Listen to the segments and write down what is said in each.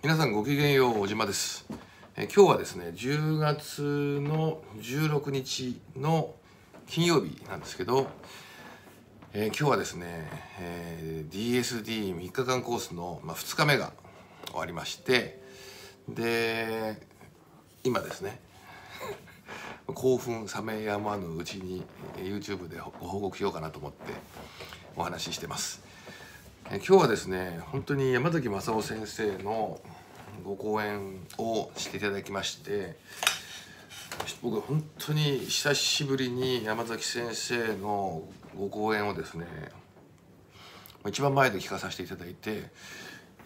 皆さんごきげんよう小島ですえ今日はですね10月の16日の金曜日なんですけど、え今日はですね、えー DSD3 日間コースの、まあ、2日目が終わりましてで今ですね 興奮冷めやまぬうちに YouTube でご報告しようかなと思ってお話ししてます。え今日はですね本当に山崎正夫先生のご講演をしていただきまして僕本当に久しぶりに山崎先生のご講演をですね一番前で聞かさせていただいてや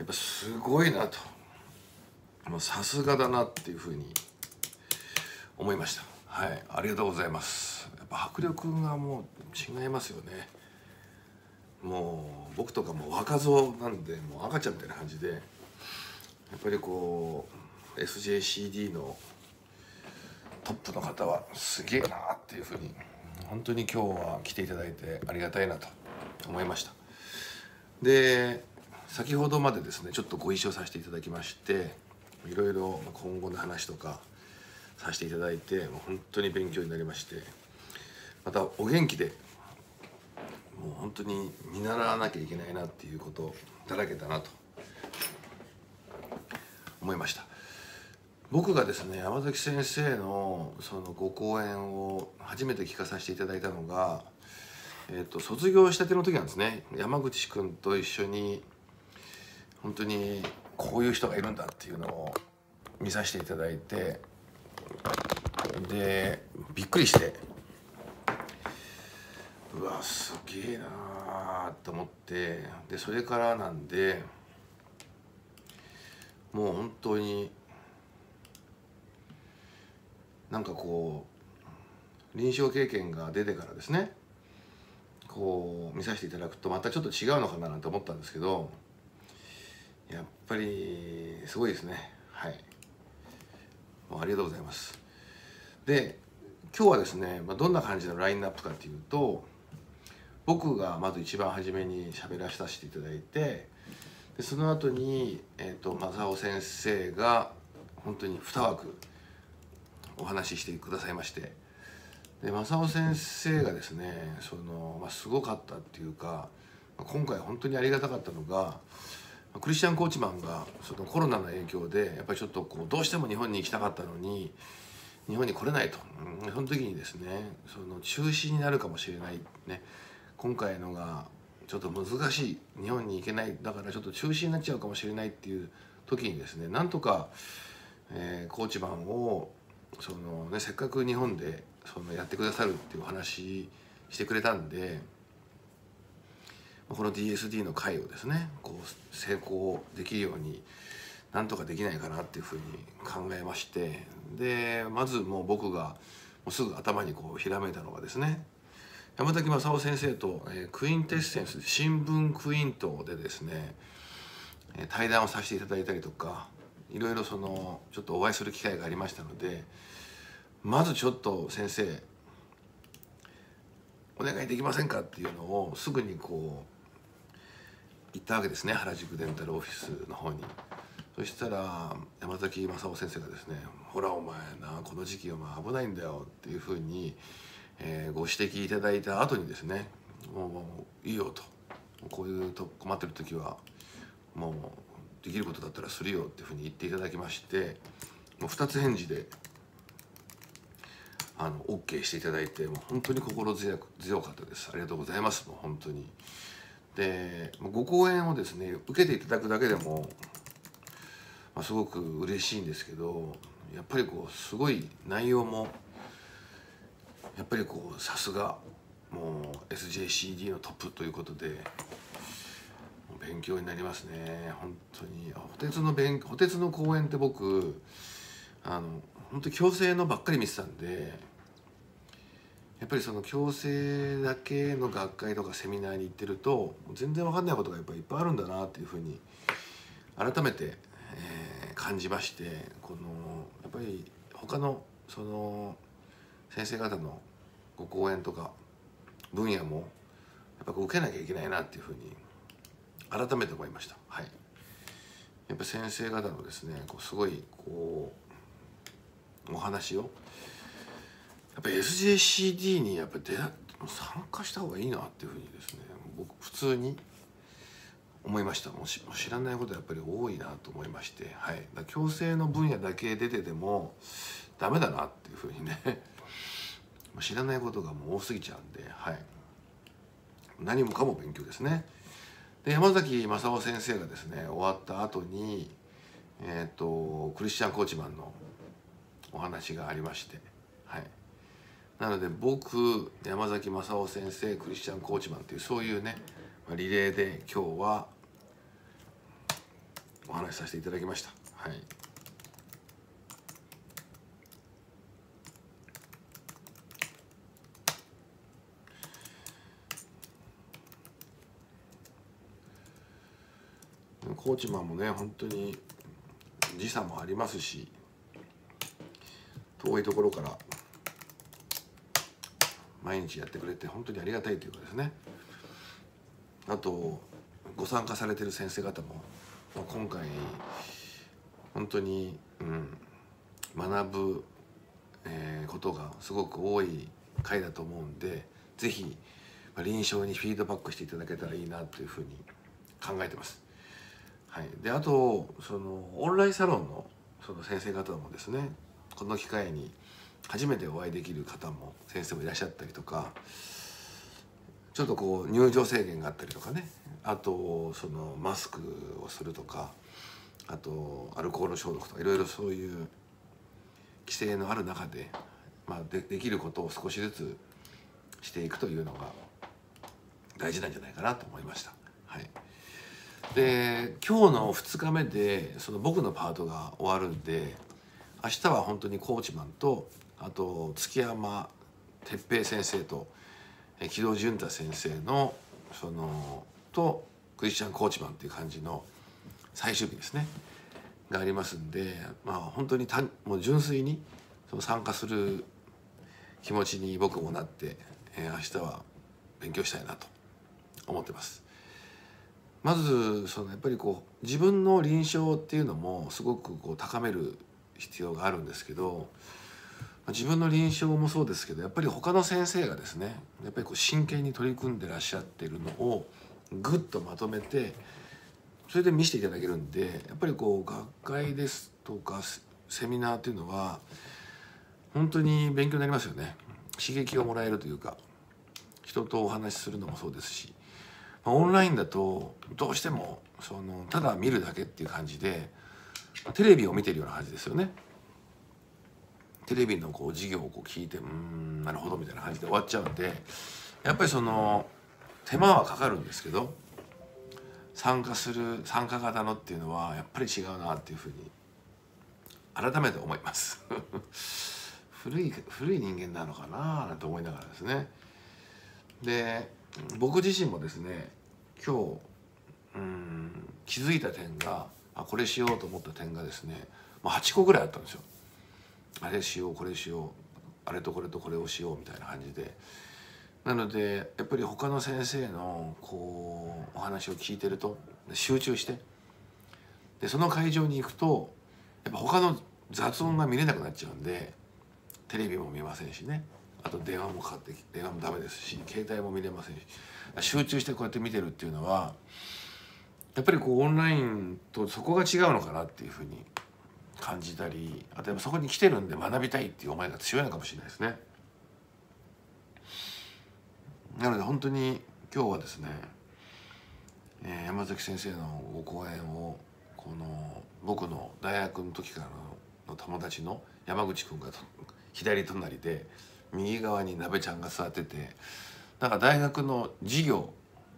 っぱすごいなと。さすがだなっていうふうに思いました。はいありがとうございます。やっぱ迫力がもう違いますよね。もう僕とかも若造なんでもう赤ちゃんみたいな感じでやっぱりこう SJCD のトップの方はすげえなっていうふうに本当に今日は来ていただいてありがたいなと思いました。で先ほどまでですねちょっとご一緒させていただきましていろいろ今後の話とかさせていただいてもう本当に勉強になりましてまたお元気でもう本当に見習わなきゃいけないなっていうことだらけだなと思いました。僕がですね山崎先生のそのご講演を初めて聞かさせていただいたのが、えー、と卒業したての時なんですね。山口君と一緒に本当にこういう人がいるんだっていうのを見させていただいてでびっくりしてうわすげえなーと思ってでそれからなんでもう本当になんかこう臨床経験が出てからですねこう見させていただくとまたちょっと違うのかななんて思ったんですけどやっぱりすごいですね。はい。もうありがとうございます。で今日はですね、まあ、どんな感じのラインナップかっていうと僕がまず一番初めに喋らさせていただいてでその後に、えー、と正雄先生が本当に2枠お話ししてくださいましてで正雄先生がですねその、まあ、すごかったっていうか今回本当にありがたかったのがクリスチャン・コーチマンがそのコロナの影響でやっぱりちょっとこうどうしても日本に行きたかったのに日本に来れないと、うんその時にですねその中止になるかもしれないね。今回のがちょっと難しい。日本に行けない。だからちょっと中止になっちゃうかもしれないっていう時にですねなんとか、えーコーチマンをその、ね、せっかく日本でそのやってくださるっていうお話してくれたんでこの DSD の会をですねこう成功できるようになんとかできないかなっていうふうに考えましてでまずもう僕がもうすぐ頭にこうひらめいたのがですね山崎正夫先生と、えークインテッセンス新聞クイントでですねえ対談をさせていただいたりとかいろいろそのちょっとお会いする機会がありましたのでまずちょっと先生お願いできませんかっていうのをすぐにこう行ったわけですね原宿デンタルオフィスの方に。そしたら山崎正夫先生がですね「ほらお前なこの時期お前危ないんだよ」っていうふうに、えーご指摘いただいた後にですね「もういいよ」と「こういうと困ってる時はもうできることだったらするよ」っていうふうに言っていただきましてもう2つ返事であの OK していただいてもう本当に心強く強かったです。ありがとうございます。もう本当に。でご講演をですね受けていただくだけでも、まあ、すごく嬉しいんですけどやっぱりこうすごい内容もやっぱりこうさすがもう SJCD のトップということで勉強になりますね。本当に。補鉄の勉補鉄の講演って僕あの本当に矯正のばっかり見てたんでやっぱりその矯正だけの学会とかセミナーに行ってると全然わかんないことがやっぱりいっぱいあるんだなっていうふうに改めて、えー感じましてこのやっぱり他のその先生方のご講演とか分野もやっぱ受けなきゃいけないなっていうふうに改めて思いました。はい。やっぱ先生方のですねこうすごいこうお話をやっぱ SJCD にやっぱ出参加した方がいいなっていうふうにですね僕普通に思いました。もう知らないことやっぱり多いなと思いまして。はい。だ強制の分野だけ出ててもダメだなっていうふうにね知らないことがもう多すぎちゃうんではい。何もかも勉強ですね。で山崎正夫先生がですね終わった後にえっ、ー、とクリスチャン・コーチマンのお話がありましてはい。なので僕山崎正夫先生クリスチャン・コーチマンっていうそういうねリレーで今日はお話しさせていただきました。はい。コーチマンもね本当に時差もありますし遠いところから毎日やってくれて本当にありがたいというかですねあとご参加されてる先生方もま今回本当に、うん、学ぶ、えー、ことがすごく多い回だと思うんで是非臨床にフィードバックしていただけたらいいなというふうに考えてます。はい、であとそのオンラインサロンのその先生方もですねこの機会に初めてお会いできる方も先生もいらっしゃったりとかちょっとこう入場制限があったりとかね。あとそのマスクをするとかあとアルコール消毒とかいろいろそういう規制のある中で、まあ、でできることを少しずつしていくというのが大事なんじゃないかなと思いました。はい、で今日の2日目でその僕のパートが終わるんで明日は本当にコーチマンとあと月山哲平先生と木戸潤太先生のそのとクリスチャン・コーチマンっていう感じの最終日ですねがありますんでまあ本当にたもう純粋にその参加する気持ちに僕もなって、えー、明日は勉強したいなと思ってます。まずそのやっぱりこう自分の臨床っていうのもすごくこう高める必要があるんですけど自分の臨床もそうですけどやっぱり他の先生がですねやっぱりこう真剣に取り組んでらっしゃってるのをぐっとまとめてそれで見せていただけるんでやっぱりこう学会ですとかセミナーっていうのは本当に勉強になりますよね。刺激をもらえるというか人とお話しするのもそうですし、まあ、オンラインだとどうしてもそのただ見るだけっていう感じでテレビを見てるような感じですよね。テレビのこう授業をこう聞いてうんなるほどみたいな感じで終わっちゃうんでやっぱりその手間はかかるんですけど参加する参加型のっていうのはやっぱり違うなっていうふうに改めて思います 古い古い人間なのかななんて思いながらですねで僕自身もですね今日うん気づいた点があこれしようと思った点がですね、まあ、8個ぐらいあったんですよ。あれしようこれしようあれとこれとこれをしようみたいな感じで。なのでやっぱり他の先生のこうお話を聞いてると集中して。でその会場に行くとやっぱ他の雑音が見れなくなっちゃうんでテレビも見ませんしね。あと電話もかかって電話もダメですし携帯も見れませんし集中してこうやって見てるっていうのはやっぱりこうオンラインとそこが違うのかなっていうふうに感じたりあとやっぱそこに来てるんで学びたいっていう思いが強いのかもしれないですね。なので本当に今日はですね、えー、山崎先生のご講演をこの僕の大学の時からの友達の山口君が左隣で右側に鍋ちゃんが座っててなんか大学の授業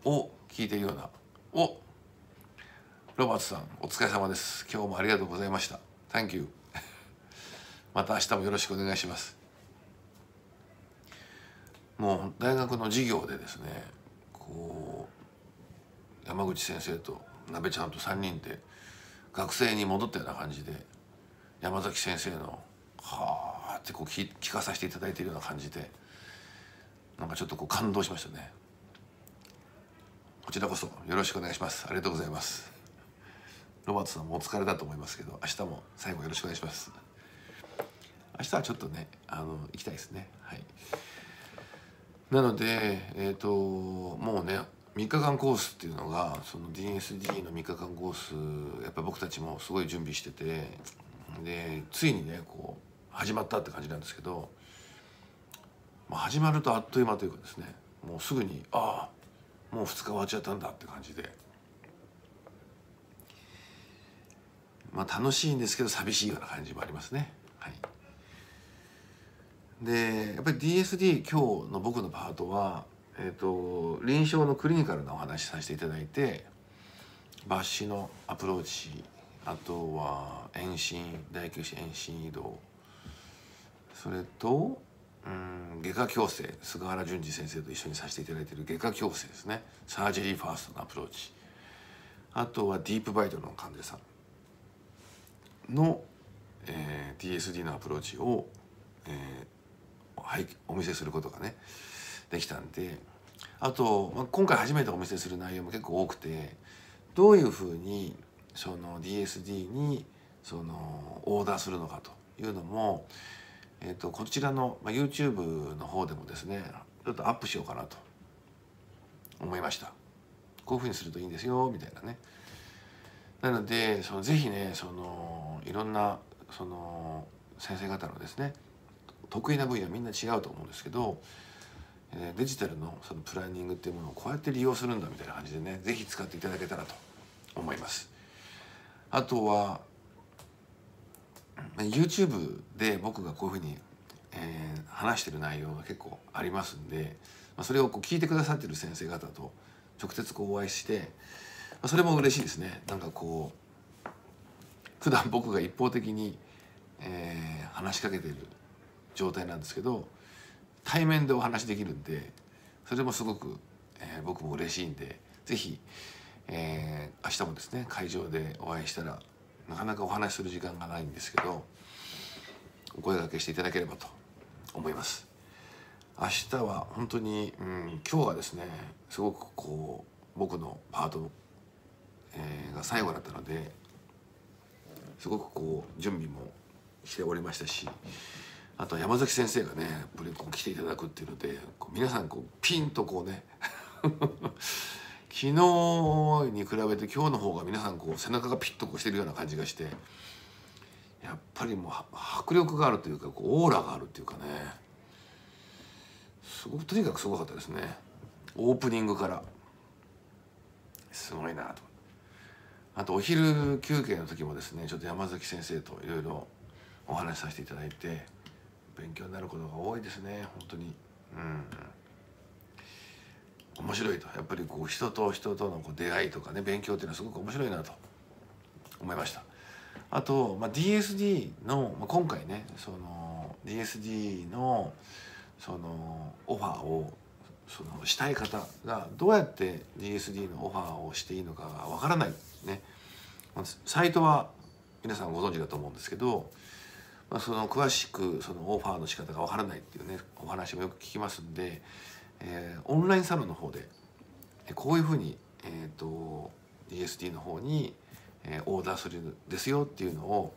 を聞いてるような「おロバートさんお疲れ様です。今日もありがとうございました。Thank you また明日もよろしくお願いします。もう大学の授業でですねこう山口先生と鍋ちゃんと3人で学生に戻ったような感じで山崎先生の「はあ」ってこう聞聞かさせていただいているような感じでなんかちょっとこう感動しましたね。こちらこそよろしくお願いします。ありがとうございます。ロバートさんもお疲れだと思いますけど明日も最後よろしくお願いします。明日はちょっとねあの行きたいですね。はい。なのでえっ、ー、ともうね3日間コースっていうのがその DSD の3日間コースやっぱ僕たちもすごい準備しててでついにねこう始まったって感じなんですけど、まあ、始まるとあっという間というかですねもうすぐにああもう2日終わっちゃったんだって感じでまあ楽しいんですけど寂しいような感じもありますね。はい、でやっぱり DSD 今日の僕のパートはえーと、臨床のクリニカルなお話しさせていただいて抜歯のアプローチあとは遠心大臼歯遠心移動それとうん外科矯正菅原淳二先生と一緒にさせていただいている外科矯正ですね。サージェリーファーストのアプローチ。あとはディープバイトの患者さん。の、えー、DSD のアプローチを、えー、お見せすることがねできたんで。あと、まあ、今回初めてお見せする内容も結構多くてどういうふうにその DSD にそのオーダーするのかというのも、えーと、こちらの、まあ、YouTube の方でもですねちょっとアップしようかなと思いましたこういうふうにするといいんですよみたいなねなのでそのぜひねそのいろんなその先生方のですね得意な分野みんな違うと思うんですけどえデジタルのそのプランニングっていうものをこうやって利用するんだみたいな感じでね是非使っていただけたらと思います。あとは YouTube で僕がこういうふうに、えー、話してる内容が結構ありますんで、まあ、それをこう聞いてくださってる先生方と直接こうお会いして、まあ、それも嬉しいですね。なんかこう普段僕が一方的に、えー、話しかけてる状態なんですけど対面でお話できるんでそれもすごく、えー、僕も嬉しいんで是非、えー、明日もですね会場でお会いしたらなかなかお話しする時間がないんですけどお声がけしていただければと思います。明日は本当に、うん、今日はですねすごくこう僕のパート、えー、が最後だったのですごくこう準備もしておりましたしあと山崎先生がねやっぱりこう来ていただくっていうのでこう皆さんこうピンとこうね昨日に比べて今日の方が皆さんこう背中がピッとこうしてるような感じがしてやっぱりもう迫力があるというかこうオーラがあるっていうかね。すごくとにかくすごかったですね。オープニングから。すごいなと。あとお昼休憩の時もですねちょっと山崎先生といろいろお話しさせていただいて勉強になることが多いですね本当に。うん。面白いと。やっぱりこう人と人とのこう出会いとかね勉強っていうのはすごく面白いなと。思いました。あと、まあ、DSD の、まあ、今回ねその DSD のそのオファーをそのしたい方がどうやって DSD のオファーをしていいのかがわからない。ね。サイトは皆さんご存知だと思うんですけどまあ、その詳しくそのオファーの仕方がわからないっていうねお話もよく聞きますんで、えー、オンラインサロンの方でこういうふうに、えーと、DSD の方に、えー、オーダーするんですよっていうのを、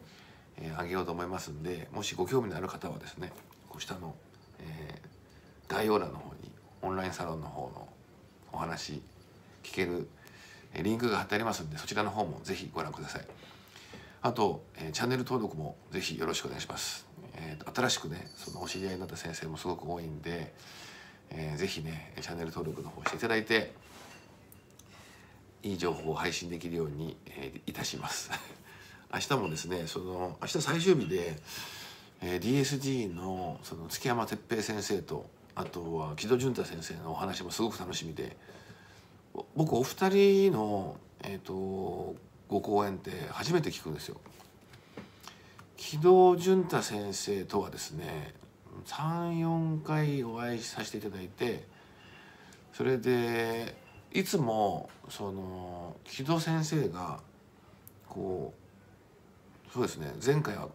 えー、あげようと思いますんでもしご興味のある方はですねこう下の、えー、概要欄の方にオンラインサロンの方のお話聞けるえリンクが貼ってありますんでそちらの方も是非ご覧ください。あと、えー、チャンネル登録もぜひよろしくお願いします。えーと、新しくねそのお知り合いになった先生もすごく多いんで、えー、ぜひねチャンネル登録の方していただいていい情報を配信できるように、えー、いたします。明日もですねその明日最終日で、えー、DSD のその月山哲平先生とあとは木戸潤太先生のお話もすごく楽しみで僕お二人のえっ、ー、とご講演って初めて聞くんですよ。木戸潤太先生とはですね34回お会いさせていただいてそれでいつもその木戸先生がこうそうですね前回は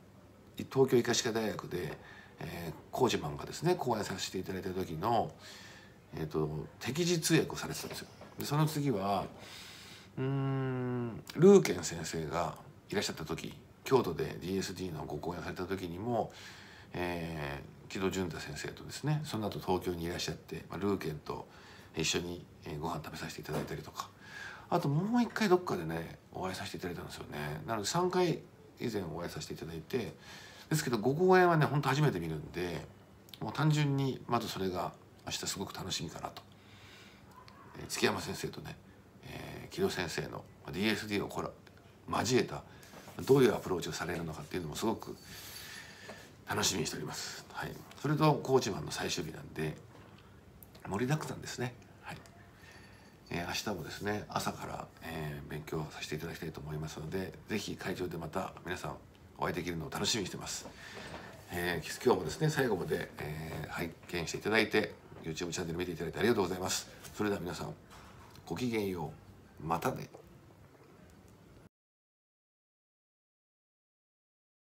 東京医科歯科大学で、えー、コージマンがですね講演させていただいた時の、えーと、適時通訳をされてたんですよ。でその次はうんルーケン先生がいらっしゃった時京都で DSD のご講演された時にも、えー、木戸潤太先生とですねその後東京にいらっしゃって、まあ、ルーケンと一緒にご飯食べさせていただいたりとか。あともう一回どっかでねお会いさせていただいたんですよね。なので3回以前お会いさせていただいてですけどご講演はねほんと初めて見るんでもう単純にまずそれが明日すごく楽しみかなと、えー、月山先生とね、えー、木戸先生の DSD をこれ交えたどういうアプローチをされるのかっていうのもすごく楽しみにしております。はい、それとコーチマンの最終日なんで盛りだくさんですね。はいえー、明日もですね朝から、えー、勉強させていただきたいと思いますので是非会場でまた皆さんお会いできるのを楽しみにしてます。えー、今日もですね最後まで、えー、拝見していただいて YouTube チャンネル見ていただいてありがとうございます。それでは皆さんごきげんようまたね。